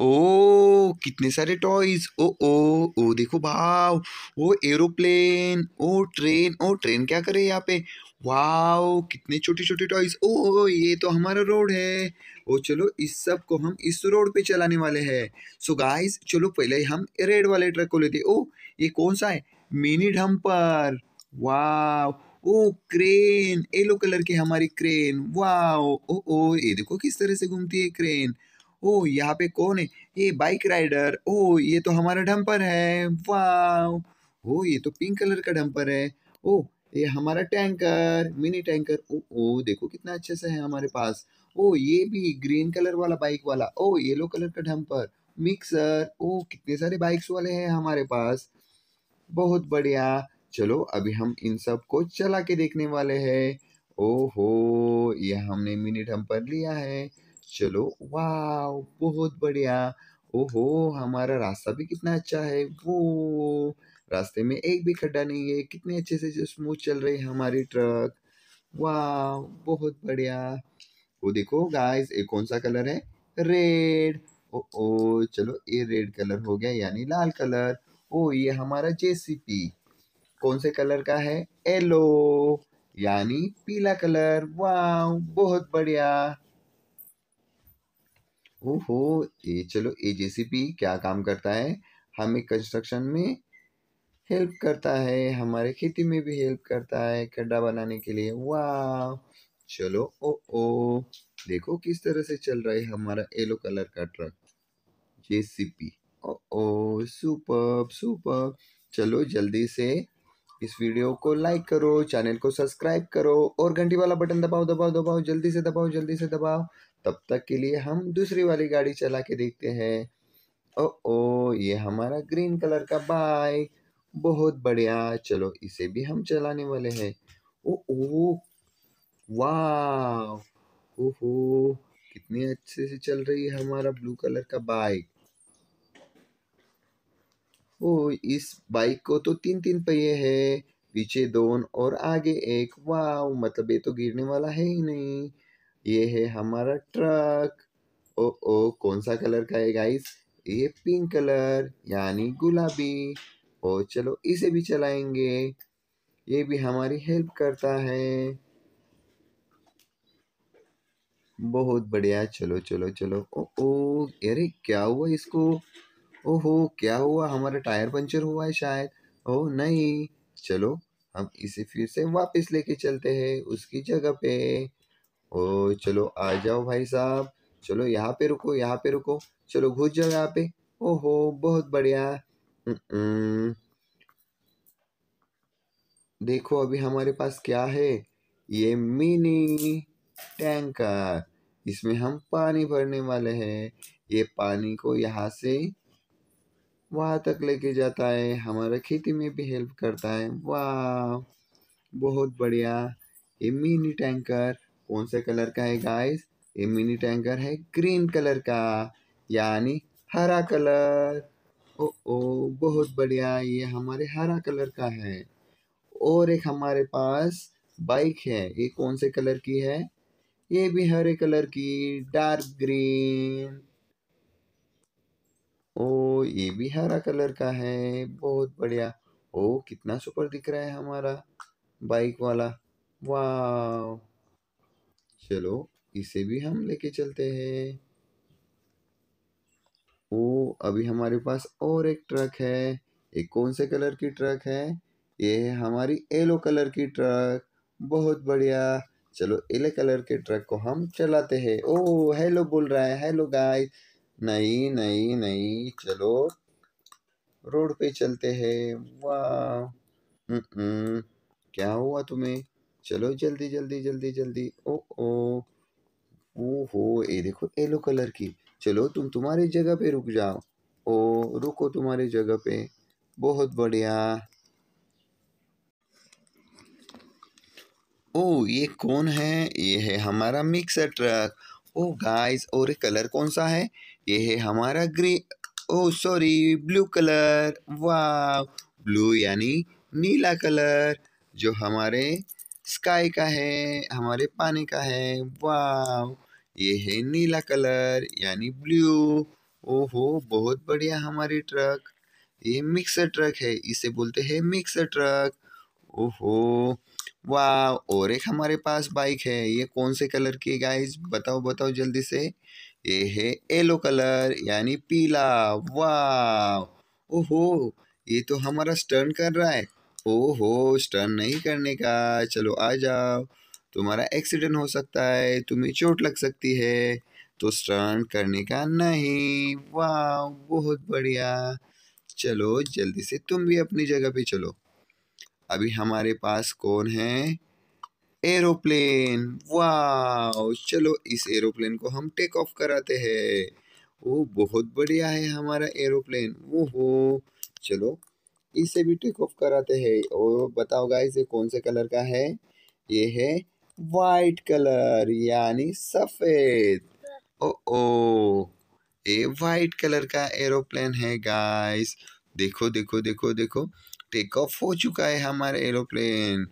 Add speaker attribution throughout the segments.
Speaker 1: ओ कितने सारे टॉयज ओ ओ ओ, देखो भाव ओ एरोप्लेन ओ ट्रेन ओ ट्रेन क्या करे यहाँ पे? वाओ, कितने छोटे छोटे टॉयज ओ ये तो हमारा रोड है। ओ, चलो, इस सबको हम इस रोड पे चलाने वाले हैं। सो गाइस चलो, पहले हम रेड वाले ट्रक को लेते ओ ये कौन सा है? मिनी डंपर वाओ ओ क्रेन येलो कलर की हमारी क्रेन वाओ, ओ ओ, ये देखो, किस तरह से घूमती है क्रेन ओ यहाँ पे कौन है? ये बाइक राइडर ओ ये तो हमारा डंपर है। वाओ ओ ये तो पिंक कलर का डंपर है। ओ ये हमारा टैंकर मिनी टैंकर ओ ओ देखो कितना अच्छे से है हमारे पास। ओ ये भी ग्रीन कलर वाला बाइक वाला। ओ येलो कलर का डंपर मिक्सर ओ कितने सारे बाइक्स वाले हैं हमारे पास। बहुत बढ़िया। चलो, अभी हम इन सबको चला के देखने वाले हैं। ओहो, ये हमने मिनी डंपर लिया है। चलो वाह बहुत बढ़िया। ओहो, हमारा रास्ता भी कितना अच्छा है, वो। रास्ते में एक भी खड्डा नहीं है, कितने अच्छे से स्मूथ चल रही है हमारी ट्रक वाह बहुत बढ़िया। वो देखो गाइस ये कौन सा कलर है? रेड ओ ओ चलो, ये रेड कलर हो गया, यानी लाल कलर ओ, ये हमारा जेसीपी कौन से कलर का है? येलो यानी पीला कलर वाह बहुत बढ़िया। ओहो ये चलो जेसीपी क्या काम करता है? हमें कंस्ट्रक्शन में हेल्प करता है, हमारे खेती में भी हेल्प करता है, खड्डा बनाने के लिए। वाह! चलो ओ ओ देखो किस तरह से चल रहा है हमारा येलो कलर का ट्रक जेसीपी ओ ओ सुपर सुपर चलो, जल्दी से इस वीडियो को लाइक करो, चैनल को सब्सक्राइब करो और घंटी वाला बटन दबाओ दबाओ दबाओ, जल्दी से दबाओ, जल्दी से दबाओ। तब तक के लिए हम दूसरी वाली गाड़ी चला के देखते हैं। ओ ओ ये हमारा ग्रीन कलर का बाइक। बहुत बढ़िया, चलो इसे भी हम चलाने वाले हैं। ओ ओ वाह कितनी अच्छे से चल रही है हमारा ब्लू कलर का बाइक। ओ इस बाइक को तो तीन तीन पहिए है, पीछे दोन और आगे एक। वाह मतलब ये तो गिरने वाला है ही नहीं। ये है हमारा ट्रक। ओ ओ कौन सा कलर का है गाइस ये पिंक कलर, यानी गुलाबी। ओ, चलो इसे भी चलाएँगे। ये भी हमारी हेल्प करता है। बहुत बढ़िया। चलो चलो चलो। ओ ओ अरे क्या हुआ इसको? ओहो, क्या हुआ? हमारा टायर पंचर हुआ है शायद। ओह, नहीं। चलो, हम इसे फिर से वापस लेके चलते हैं उसकी जगह पे। ओ चलो, आ जाओ भाई साहब। चलो, यहाँ पे रुको, यहाँ पे रुको। चलो, घुस जाओ यहाँ पे। ओहो, बहुत बढ़िया। देखो, अभी हमारे पास क्या है? ये मिनी टैंकर। इसमें हम पानी भरने वाले हैं। ये पानी को यहाँ से वहाँ तक लेके जाता है, हमारा खेती में भी हेल्प करता है। वाह! बहुत बढ़िया। ये मिनी टैंकर कौन से कलर का है गाइस ये मिनी टैंकर है ग्रीन कलर का, यानी हरा कलर ओ ओ बहुत बढ़िया। ये हमारे हरा कलर का है। और एक हमारे पास बाइक है। ये कौन से कलर की है? ये भी हरे कलर की डार्क ग्रीन ओ, ये भी हरा कलर का है, बहुत बढ़िया। ओ, कितना सुपर दिख रहा है हमारा बाइक वाला। वाह चलो, इसे भी हम लेके चलते हैं। ओ, अभी हमारे पास और एक ट्रक है। एक कौन से कलर की ट्रक है? ये हमारी येलो कलर की ट्रक। बहुत बढ़िया। चलो, येलो कलर के ट्रक को हम चलाते हैं। ओ, हेलो बोल रहा है। Hello guys. नहीं नहीं नहीं, चलो। रोड पे चलते हैं। वाह। क्या हुआ तुम्हें? चलो जल्दी जल्दी जल्दी जल्दी। ओ ओ ओ हो ये देखो, येलो कलर की। चलो, तुम तुम्हारी जगह पे रुक जाओ। ओ, रुको तुम्हारी जगह पे। बहुत बढ़िया। ओ, ये कौन है? ये है हमारा मिक्सर ट्रक। ओ गाइस और कलर कौन सा है? ये है हमारा ग्रीन ओ सॉरी ब्लू कलर वाह ब्लू यानी नीला कलर जो हमारे स्काई का है, हमारे पानी का है वाह ये है नीला कलर यानी ब्लू ओहो, बहुत बढ़िया हमारी ट्रक ये मिक्सर ट्रक है, इसे बोलते हैं मिक्सर ट्रक ओहो वाह, और एक हमारे पास बाइक है। ये कौन से कलर की गाइस बताओ बताओ जल्दी से। ये है येलो कलर यानी पीला। वाह! ओहो, ये तो हमारा स्टर्न कर रहा है। ओहो स्टर्न नहीं करने का। चलो, आ जाओ। तुम्हारा एक्सीडेंट हो सकता है, तुम्हें चोट लग सकती है। तो स्टर्न करने का नहीं। वाह, बहुत बढ़िया। चलो, जल्दी से तुम भी अपनी जगह पे चलो। अभी हमारे पास कौन है? एरोप्लेन। वाह चलो, इस एरोप्लेन को हम टेक ऑफ़ कराते हैं। वो बहुत बढ़िया है हमारा एरोप्लेन। वो हो चलो, इसे भी टेक ऑफ़ कराते हैं। और बताओ गाइस ये कौन से कलर का है? ये है वाइट कलर यानी सफ़ेद। ओ ओ ये वाइट कलर का एरोप्लेन है गाइस देखो देखो देखो देखो। टेक ऑफ़ हो चुका है हमारा एरोप्लेन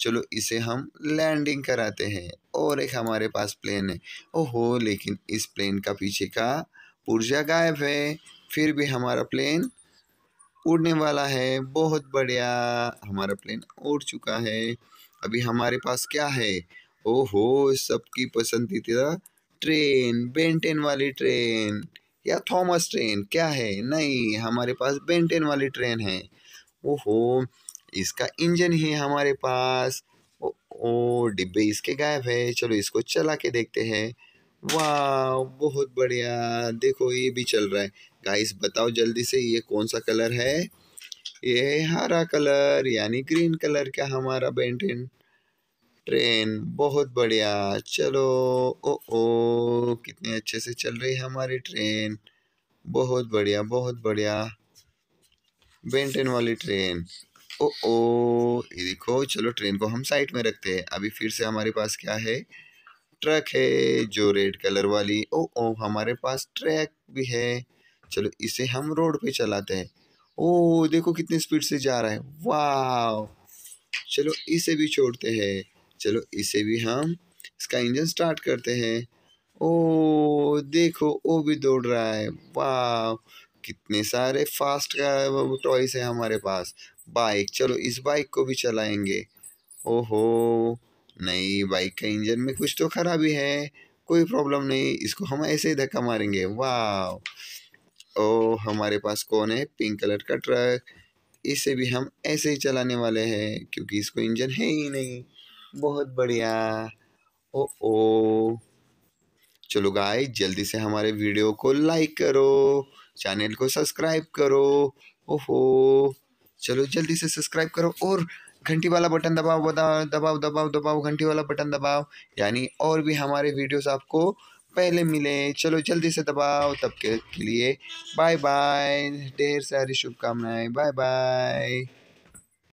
Speaker 1: चलो, इसे हम लैंडिंग कराते हैं और एक हमारे पास प्लेन है। ओहो, लेकिन इस प्लेन का पीछे का पुर्जा गायब है। फिर भी हमारा प्लेन उड़ने वाला है। बहुत बढ़िया, हमारा प्लेन उड़ चुका है। अभी हमारे पास क्या है? ओहो, सबकी पसंदीदा ट्रेन बेंटेन वाली ट्रेन या थॉमस ट्रेन क्या है? नहीं, हमारे पास बेंटेन वाली ट्रेन है। ओहो इसका इंजन ही हमारे पास। ओ, ओ डिब्बे इसके गायब है। चलो इसको चला के देखते हैं। वाह बहुत बढ़िया। देखो ये भी चल रहा है। गाइस बताओ जल्दी से ये कौन सा कलर है? ये हरा कलर यानी ग्रीन कलर का हमारा बेंटेन। ट्रेन बहुत बढ़िया। चलो ओ ओ कितने अच्छे से चल रही है हमारी ट्रेन। बहुत बढ़िया बहुत बढ़िया। बेंटेन वाली ट्रेन। ओ ओ ये देखो, चलो ट्रेन को हम साइड में रखते हैं। अभी फिर से हमारे पास क्या है? ट्रक है, जो रेड कलर वाली। ओ ओ हमारे पास ट्रैक भी है। चलो, इसे हम रोड पे चलाते हैं। ओ, देखो कितनी स्पीड से जा रहा है। वाह चलो, इसे भी छोड़ते हैं। चलो, इसे भी हम इसका इंजन स्टार्ट करते हैं। ओ, देखो वो भी दौड़ रहा है। वाह कितने सारे फास्ट का टॉयस है हमारे पास। बाइक चलो इस बाइक को भी चलाएँगे। ओहो, नहीं बाइक का इंजन में कुछ तो खराबी है। कोई प्रॉब्लम नहीं, इसको हम ऐसे ही धक्का मारेंगे। वाह ओ हमारे पास कौन है? पिंक कलर का ट्रक इसे भी हम ऐसे ही चलाने वाले हैं, क्योंकि इसको इंजन है ही नहीं। बहुत बढ़िया। ओ ओ चलो गाय जल्दी से हमारे वीडियो को लाइक करो। चैनल को सब्सक्राइब करो। ओहो। चलो जल्दी से सब्सक्राइब करो और घंटी वाला बटन दबाओ बताओ दबाओ दबाओ दबाओ, घंटी वाला बटन दबाओ, यानी और भी हमारे वीडियोस आपको पहले मिले। चलो जल्दी से दबाओ, तब के लिए बाय बाय, ढेर सारी शुभकामनाएँ, बाय बाय।